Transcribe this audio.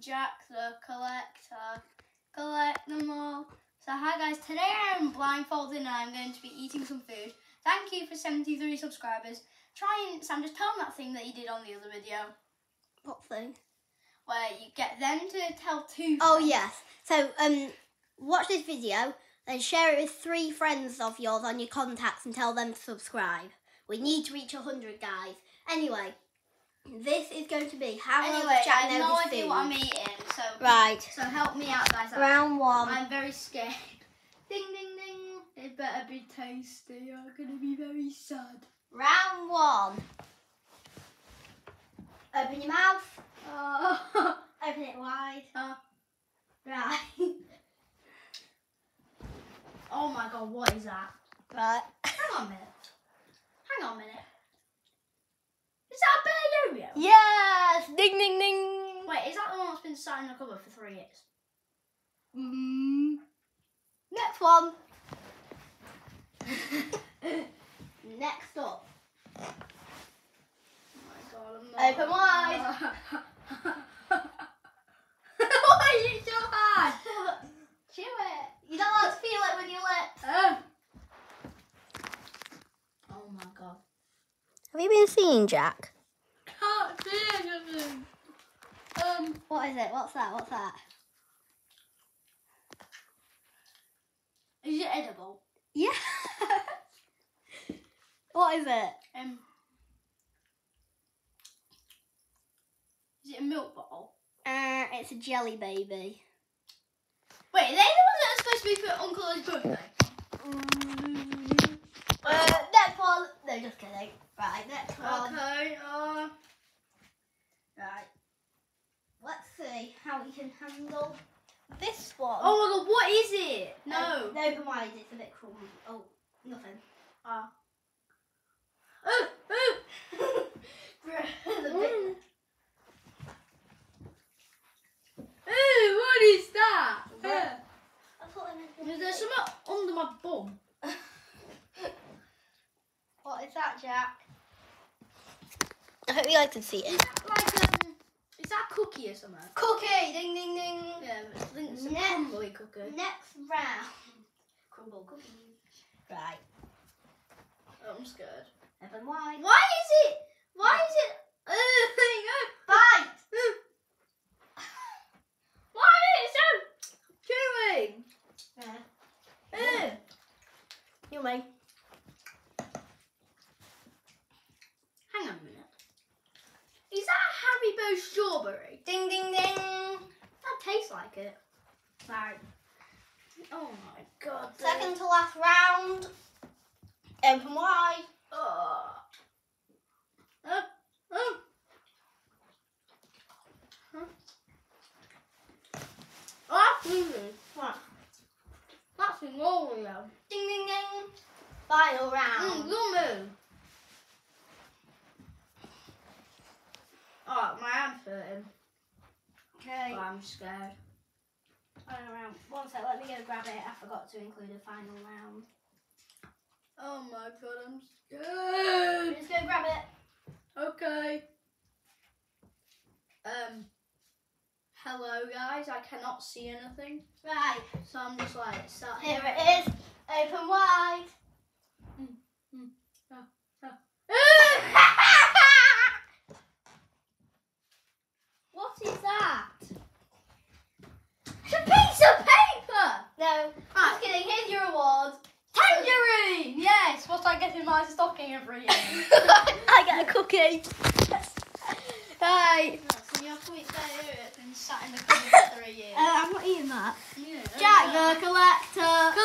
Jack the Collector. Collect them all. So hi guys, today I'm blindfolded and I'm going to be eating some food. Thank you for 73 subscribers. Try and Sam, just tell them that thing that you did on the other video. What thing? Where you get them to tell two Oh friends. yes. So um, watch this video and share it with three friends of yours on your contacts and tell them to subscribe. We need to reach hundred guys. Anyway, this is going to be how long Anyway, Jack I have no idea food. what I'm eating, so Right. so help me out guys. Round one. I'm very scared. Ding ding ding. It better be tasty. I'm gonna be very sad. Round one. Open your mouth. Oh. Open it wide. Uh. Right. oh my god, what is that? right. Hang on a minute. Hang on a minute. Is that a bear yo-yo? Yes. Ding ding ding. Wait, is that the one that's been sat in the cupboard for three years? Mm. Next one. Next up. Oh my god, I'm Open wide. Why are you so hard? Chew it. You don't want to feel it with your lips. Oh. oh my god. Have you been seeing Jack? Can't see anything. Um, What is it? What's that? What's that? is it edible? Yeah. what is it? Um, is it a milk bottle? Uh, it's a jelly baby. Wait, are they the ones that are supposed to be for Uncle O's birthday? Uh, next one. No, just kidding. Right, next one. Okay, uh, Right. Let's see how we can handle this one. oh my god, what is it? No. Uh, no, open wide. It's a bit crumbly. Oh, nothing. Ah. Oh, oh. Mm. Ooh, what is that? What? That's what I meant. Is there something under my bum? What is that, Jack? I hope you like to see it. That like is that cookie or something? Cookie! Ding, ding, ding. Yeah, I think it's a Ne- crumbly cookie. Next round. Crumble cookies. Right. Oh, I'm scared. Open wide. Why is it? Why is it? Uh, there you go. Bite! Why is it so chewing? Yeah. Uh, Yummy. hang on a minute. Is that Haribo strawberry? Ding, ding, ding. That tastes like it. Right. Oh my god. Second to last round. Open wide. Oh. Oh. Oh. Huh? Oh, that's easy. What? That's an Ding, ding, ding. Final Mm, round. yummy. Oh, my hand's hurting. Okay. Oh, I'm scared. Final round. One sec, let me go grab it. I forgot to include a final round. Oh my god, I'm scared. Just go grab it. Okay. Um. Hello, guys. I cannot see anything, Right. so I'm just like starting. Here it is. Open wide. what mm, mm, ah, ah is that? It's a piece of paper. No. Ah. Just kidding. Here's your award. Tangerine. Yes. What I get in my stocking every year. I get a cookie. Right. so you have to wait there. It's been sat in the cupboard for three years. Uh, I'm not eating that. Yeah. Jack the collector.